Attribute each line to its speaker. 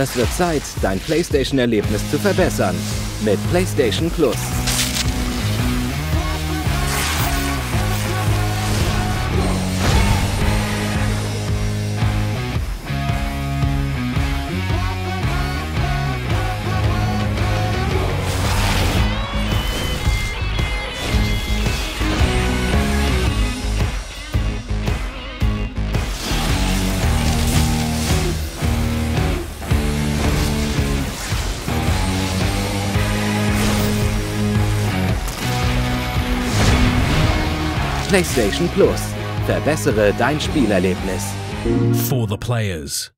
Speaker 1: Es wird Zeit, dein PlayStation-Erlebnis zu verbessern. Mit PlayStation Plus. PlayStation Plus. Verbessere dein Spielerlebnis.
Speaker 2: For the players.